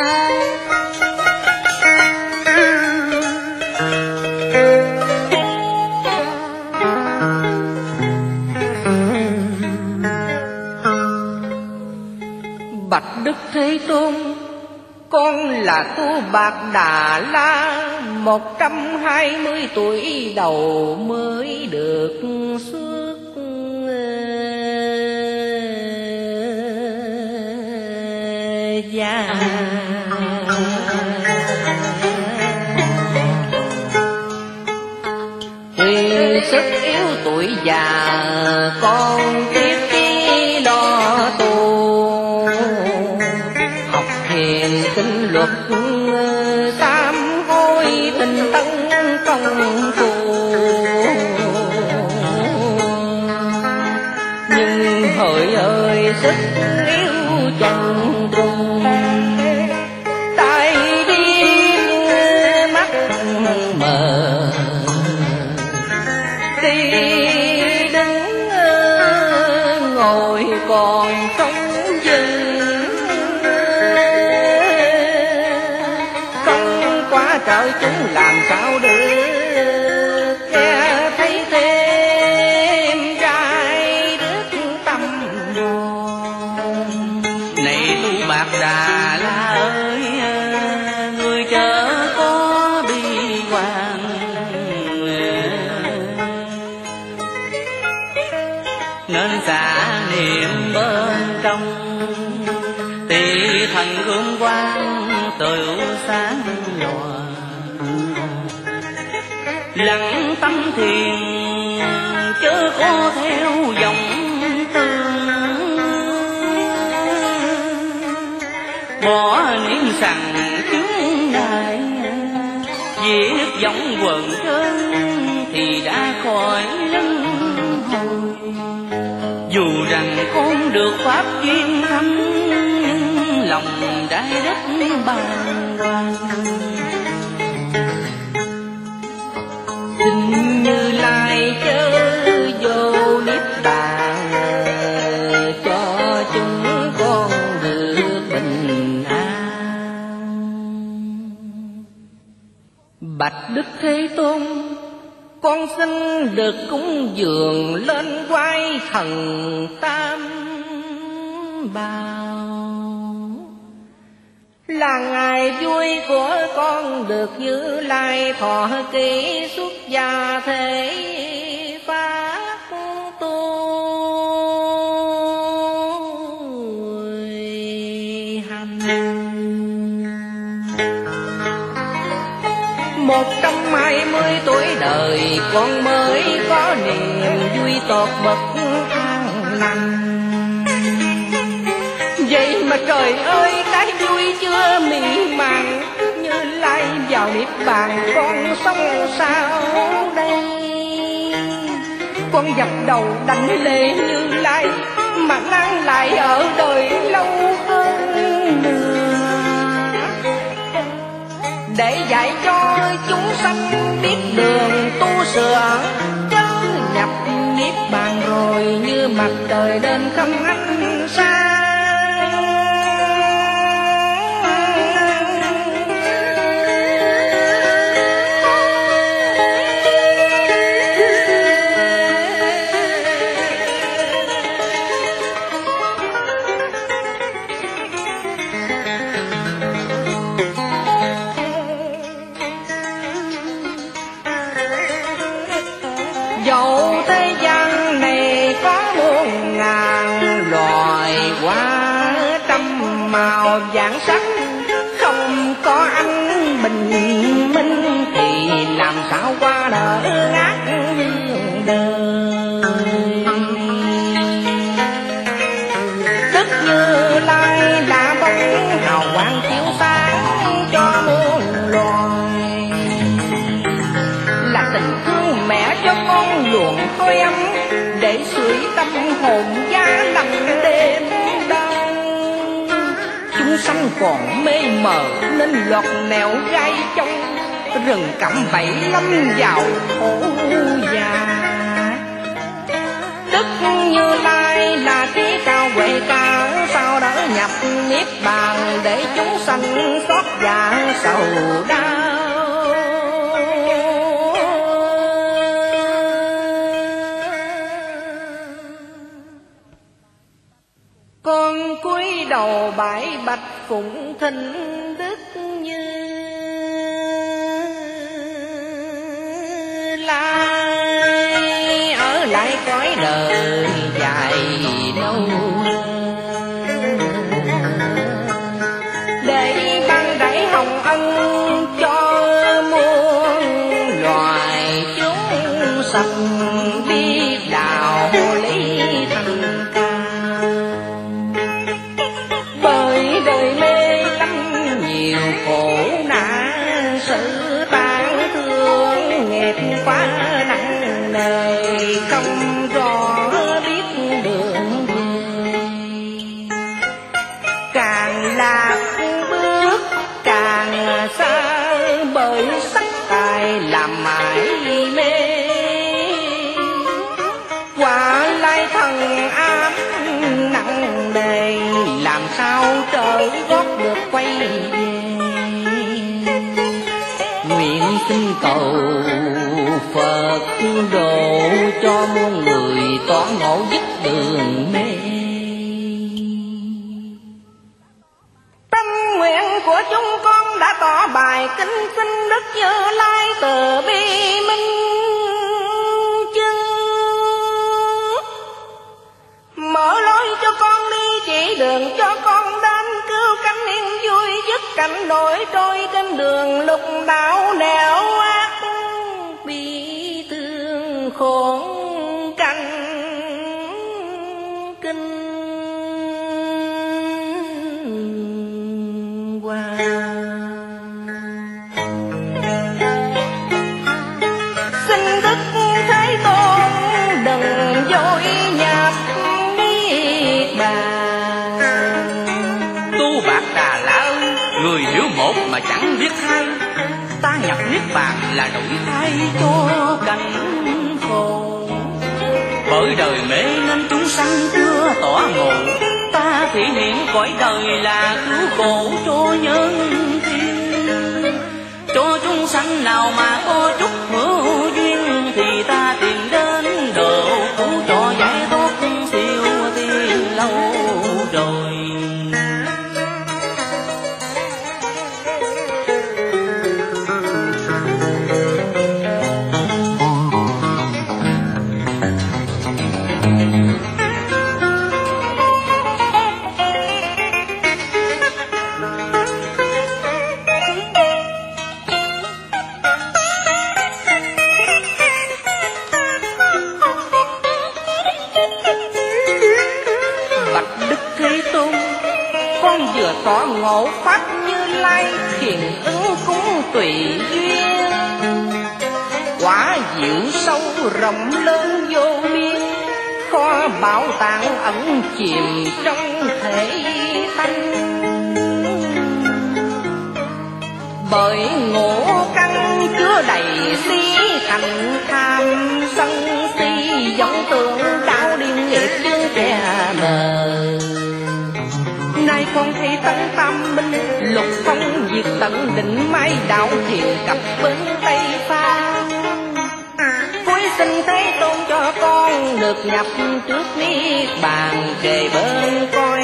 Bạch Đức Thế Tôn, Con là tu Bạc Đà La, Một trăm hai mươi tuổi đầu mới được xuất, gia. Già, Con tiếp chi lo tu. Học thiền kinh luật, Tam hối tình tấn công phu. Nhưng hỡi ơi sức nên xả niệm bên trong. Tỳ thần gương quang tự sáng lòa lặng tâm thiền chớ có theo dòng tương bỏ niệm rằng chúng ngài viết dòng quần chân thì đã khỏi lưng dù rằng con được pháp duyên thâm nhưng lòng đã đất bàng hoàng. Tình như lai chớ vô niết bàn, cho chúng con được bình an. Bạch đức thế tôn con xin được cúng dường lên quay thần tam bảo. Là ngày vui của con được giữ lai thọ kỷ xuất gia thế. Một trăm hai mươi tuổi đời, con mới có niềm vui tột bậc an lành. Vậy mà trời ơi, cái vui chưa mỹ mãn Như lai vào niết bàn, con sống sao đây? Con dập đầu đánh lệ như lai, Mà mang lại ở đời lâu hơn nữa. Để dạy cho chúng sanh biết đường tu sửa. Chớ nhập niết bàn rồi như mặt trời lên không ánh màu dạng sắc Không có anh bình minh, thì làm sao qua đời ngát đời? Tức Như Lai đã bóng hào quang chiếu sáng cho muôn loài. Là tình thương mẹ cho con luồng hơi ấm để sưởi tâm hồn gia chúng sanh còn mê mờ, nên lọt nẻo gai trong rừng cẩm bảy lâm vào khổ già. Đức Như Lai là trí cao huệ ca, Sao đỡ nhập niết bàn để chúng sanh xót dạ sầu đau bạch phụng thịnh đức như lai. Ở lại cõi đời dài lâu để ban đẩy hồng ân cho muôn loài chúng sanh biết đạo lý. Về nguyện xin cầu phật độ cho muôn người tỏ ngộ dứt đường mê. Tâm nguyện của chúng con đã tỏ bài kính xin Đức Như Lai từ bi minh. Chứng Mở lối cho con đi chỉ đường cho con cảnh nổi trôi trên đường lục đảo nẻo. Mà chẳng biết hay, ta nhập niết bàn là đổi thay cho cảnh khổ. Bởi đời mê nên chúng sanh chưa tỏ ngộ, ta thị niệm cõi đời là cứu khổ cho nhân thiên cho chúng sanh nào mà có chút hữu duyên có ngộ pháp như lai thiền ứng cúng tùy duyên. Quả diệu sâu rộng lớn vô biên kho bảo tàng ẩn chìm trong thể tánh bởi ngộ căn chứa đầy si thành tham con thấy tấn tam minh lục phong diệt tận định mai đạo thiền cặp bên tây pha. Cuối sinh thế tôn cho con được nhập trước niết bàn kề bên coi